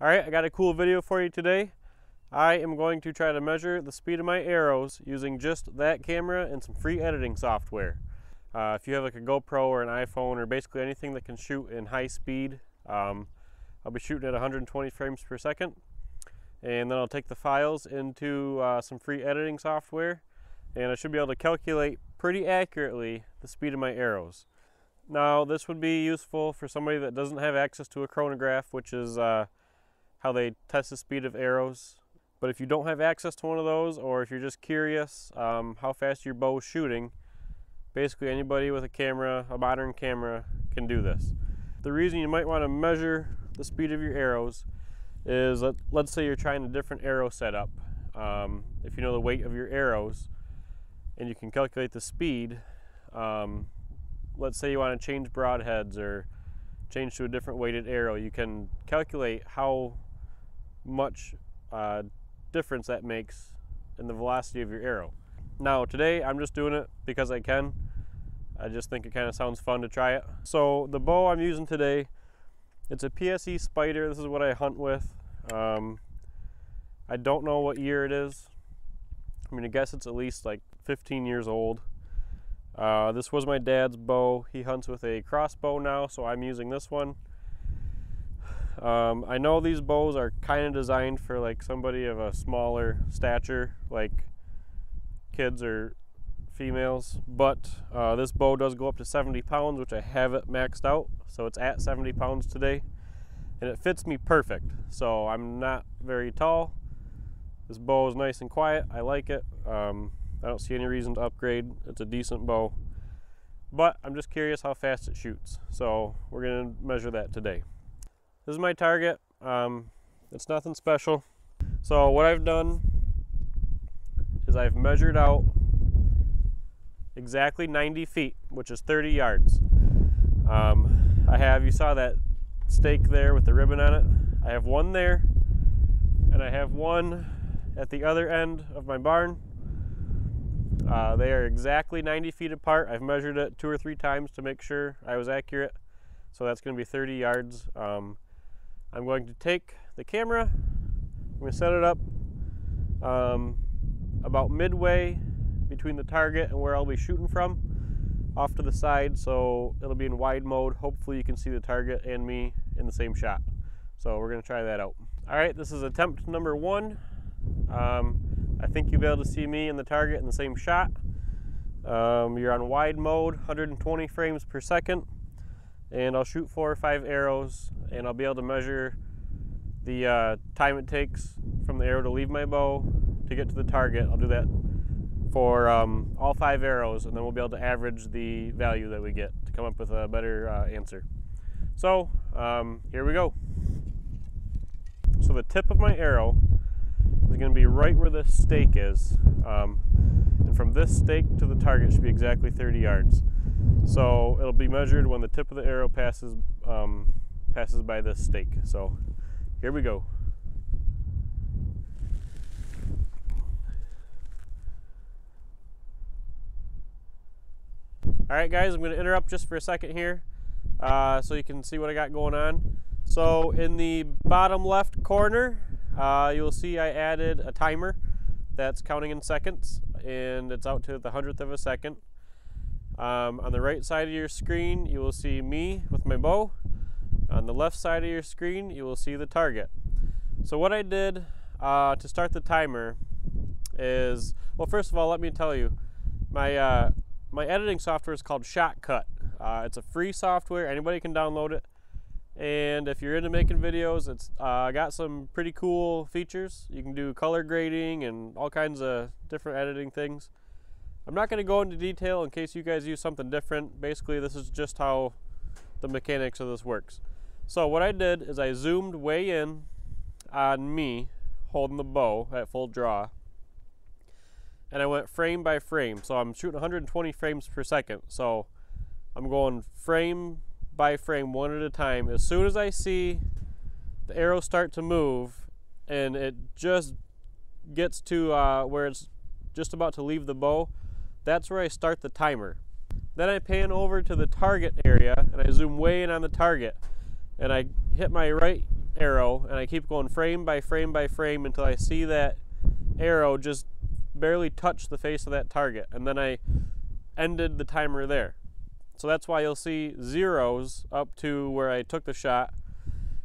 All right, I got a cool video for you today. I am going to try to measure the speed of my arrows using just that camera and some free editing software. Uh, if you have like a GoPro or an iPhone or basically anything that can shoot in high speed, um, I'll be shooting at 120 frames per second. And then I'll take the files into uh, some free editing software and I should be able to calculate pretty accurately the speed of my arrows. Now this would be useful for somebody that doesn't have access to a chronograph, which is uh, how they test the speed of arrows. But if you don't have access to one of those, or if you're just curious um, how fast your bow is shooting, basically anybody with a camera, a modern camera, can do this. The reason you might want to measure the speed of your arrows is, let, let's say you're trying a different arrow setup. Um, if you know the weight of your arrows, and you can calculate the speed, um, let's say you want to change broadheads or change to a different weighted arrow, you can calculate how much uh, difference that makes in the velocity of your arrow. Now today I'm just doing it because I can. I just think it kind of sounds fun to try it. So the bow I'm using today, it's a PSE Spyder. This is what I hunt with. Um, I don't know what year it is. I mean, I guess it's at least like 15 years old. Uh, this was my dad's bow. He hunts with a crossbow now, so I'm using this one. Um, I know these bows are kind of designed for like somebody of a smaller stature, like kids or females, but uh, this bow does go up to 70 pounds, which I have it maxed out. So it's at 70 pounds today, and it fits me perfect. So I'm not very tall. This bow is nice and quiet. I like it. Um, I don't see any reason to upgrade. It's a decent bow. But I'm just curious how fast it shoots. So we're going to measure that today. This is my target. Um, it's nothing special. So what I've done is I've measured out exactly 90 feet, which is 30 yards. Um, I have, you saw that stake there with the ribbon on it. I have one there, and I have one at the other end of my barn. Uh, they are exactly 90 feet apart. I've measured it two or three times to make sure I was accurate. So that's going to be 30 yards. Um, I'm going to take the camera, I'm going to set it up um, about midway between the target and where I'll be shooting from off to the side so it'll be in wide mode. Hopefully you can see the target and me in the same shot. So we're going to try that out. All right, this is attempt number one. Um, I think you'll be able to see me and the target in the same shot. Um, you're on wide mode, 120 frames per second and I'll shoot four or five arrows and I'll be able to measure the uh, time it takes from the arrow to leave my bow to get to the target. I'll do that for um, all five arrows and then we'll be able to average the value that we get to come up with a better uh, answer. So um, here we go. So the tip of my arrow is going to be right where the stake is. Um, and from this stake to the target should be exactly 30 yards. So it'll be measured when the tip of the arrow passes um, passes by this stake. So here we go. All right, guys, I'm going to interrupt just for a second here uh, so you can see what I got going on. So in the bottom left corner, uh, you'll see I added a timer that's counting in seconds and it's out to the hundredth of a second. Um, on the right side of your screen, you will see me with my bow. On the left side of your screen, you will see the target. So what I did uh, to start the timer is, well, first of all, let me tell you, my uh, my editing software is called Shotcut. Uh, it's a free software; anybody can download it. And if you're into making videos, it's uh, got some pretty cool features. You can do color grading and all kinds of different editing things. I'm not going to go into detail in case you guys use something different. Basically, this is just how the mechanics of this works. So what I did is I zoomed way in on me holding the bow at full draw. And I went frame by frame. So I'm shooting 120 frames per second. So I'm going frame by frame one at a time. As soon as I see the arrow start to move and it just gets to uh, where it's just about to leave the bow, that's where I start the timer. Then I pan over to the target area and I zoom way in on the target and I hit my right arrow and I keep going frame by frame by frame until I see that arrow just barely touch the face of that target and then I ended the timer there. So that's why you'll see zeros up to where I took the shot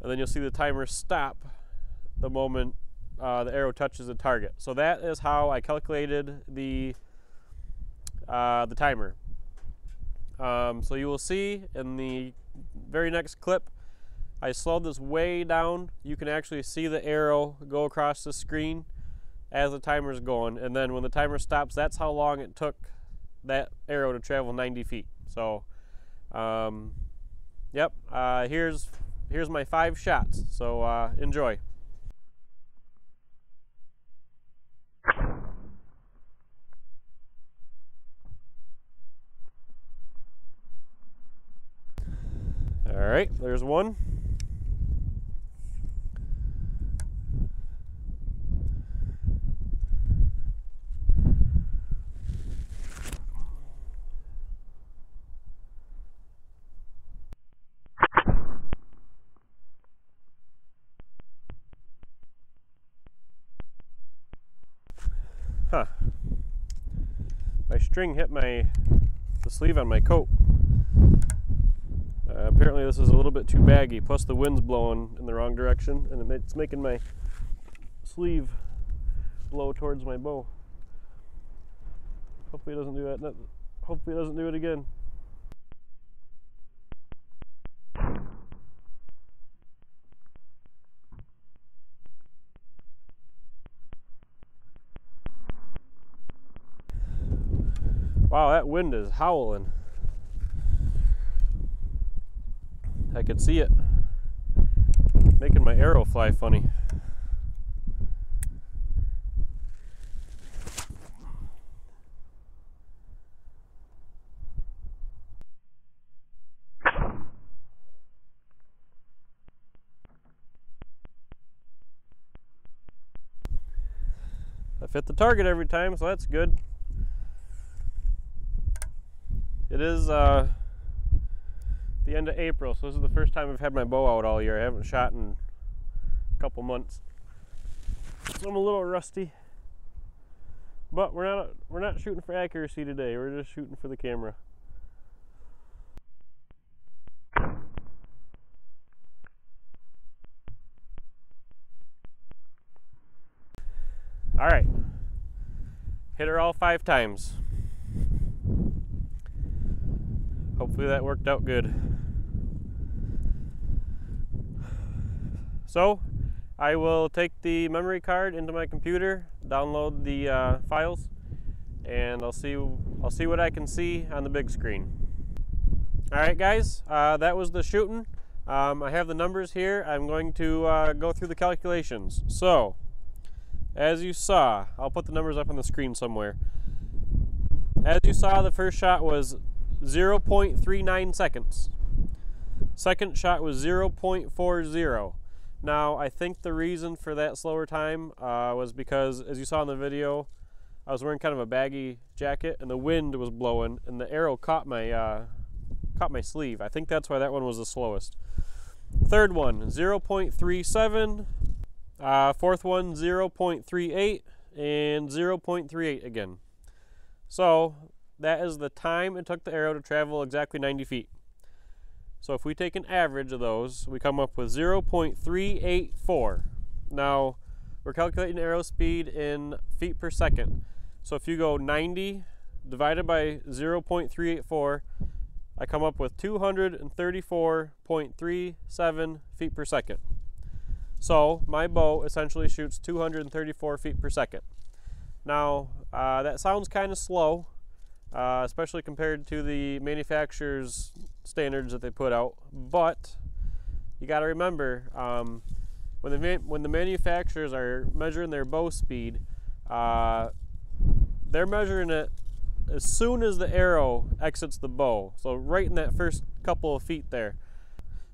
and then you'll see the timer stop the moment uh, the arrow touches the target. So that is how I calculated the uh, the timer. Um, so you will see in the very next clip, I slowed this way down. You can actually see the arrow go across the screen as the timer is going. And then when the timer stops, that's how long it took that arrow to travel 90 feet. So, um, yep, uh, here's, here's my five shots. So uh, enjoy. All right, there's one. Huh. My string hit my the sleeve on my coat. Apparently this is a little bit too baggy, plus the wind's blowing in the wrong direction and it's making my sleeve blow towards my bow. Hopefully it doesn't do that. Hopefully it doesn't do it again. Wow, that wind is howling. I could see it making my arrow fly funny. I fit the target every time, so that's good. It is uh, the end of April, so this is the first time I've had my bow out all year. I haven't shot in a couple months. So I'm a little rusty. But we're not we're not shooting for accuracy today. We're just shooting for the camera. All right. Hit her all five times. Hopefully that worked out good. So I will take the memory card into my computer, download the uh, files, and I'll see I'll see what I can see on the big screen. All right, guys, uh, that was the shooting. Um, I have the numbers here. I'm going to uh, go through the calculations. So, as you saw, I'll put the numbers up on the screen somewhere. As you saw, the first shot was 0.39 seconds. Second shot was 0.40. Now, I think the reason for that slower time uh, was because, as you saw in the video, I was wearing kind of a baggy jacket and the wind was blowing and the arrow caught my, uh, caught my sleeve. I think that's why that one was the slowest. Third one, 0.37. Uh, fourth one, 0.38. And 0.38 again. So that is the time it took the arrow to travel exactly 90 feet. So if we take an average of those, we come up with 0.384. Now, we're calculating arrow speed in feet per second. So if you go 90 divided by 0.384, I come up with 234.37 feet per second. So my bow essentially shoots 234 feet per second. Now, uh, that sounds kind of slow, uh, especially compared to the manufacturer's standards that they put out. But you got to remember um, when the when the manufacturers are measuring their bow speed, uh, they're measuring it as soon as the arrow exits the bow. So right in that first couple of feet there.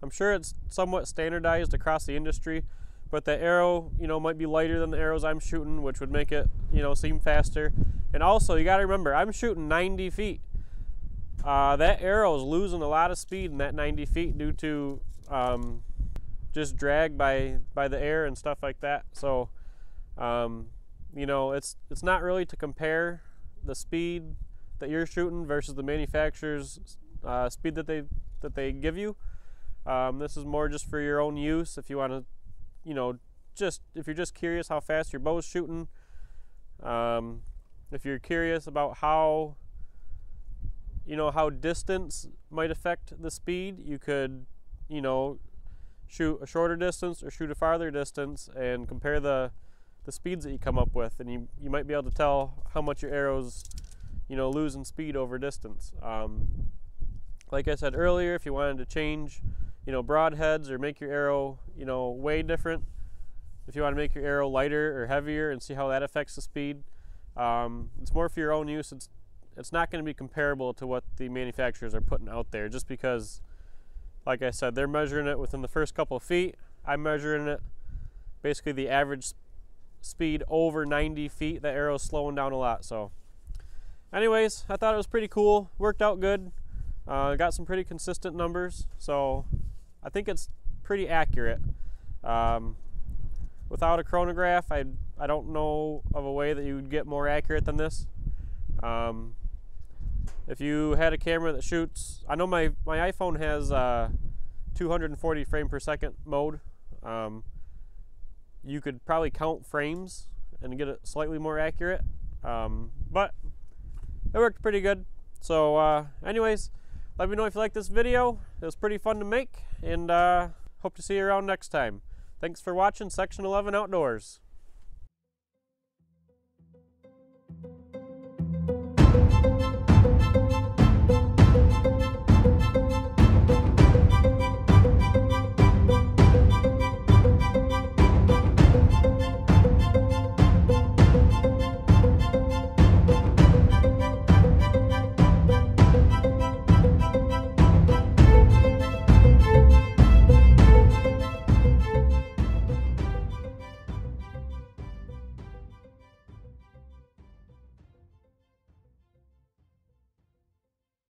I'm sure it's somewhat standardized across the industry, but the arrow, you know, might be lighter than the arrows I'm shooting, which would make it, you know, seem faster. And also, you got to remember, I'm shooting 90 feet. Uh, that arrow is losing a lot of speed in that 90 feet due to um, just dragged by by the air and stuff like that. So, um, you know, it's it's not really to compare the speed that you're shooting versus the manufacturer's uh, speed that they that they give you. Um, this is more just for your own use. If you want to, you know, just if you're just curious how fast your bow is shooting. Um, if you're curious about how you know how distance might affect the speed you could you know shoot a shorter distance or shoot a farther distance and compare the the speeds that you come up with. And you, you might be able to tell how much your arrows you know lose in speed over distance. Um, like I said earlier if you wanted to change you know broadheads or make your arrow you know way different if you want to make your arrow lighter or heavier and see how that affects the speed um, it's more for your own use. It's it's not going to be comparable to what the manufacturers are putting out there just because like I said they're measuring it within the first couple of feet. I'm measuring it basically the average speed over 90 feet. The arrow's slowing down a lot so. Anyways I thought it was pretty cool. Worked out good. Uh, got some pretty consistent numbers so I think it's pretty accurate. Um, without a chronograph I, I don't know of a way that you would get more accurate than this um, if you had a camera that shoots, I know my, my iPhone has uh, 240 frame per second mode. Um, you could probably count frames and get it slightly more accurate. Um, but it worked pretty good. So uh, anyways, let me know if you like this video. It was pretty fun to make and uh, hope to see you around next time. Thanks for watching Section 11 Outdoors.